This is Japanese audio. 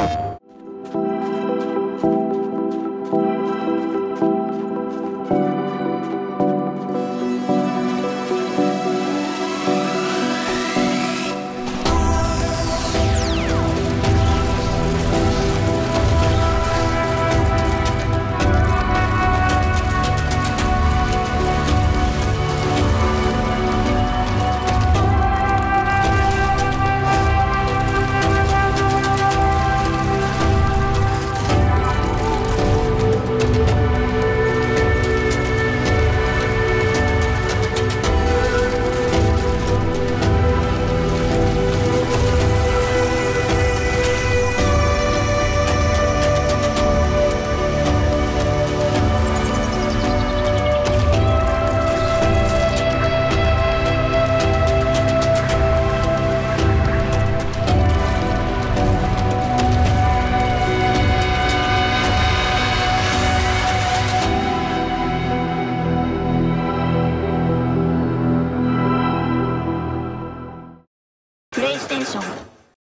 PlayStation プ PlayStation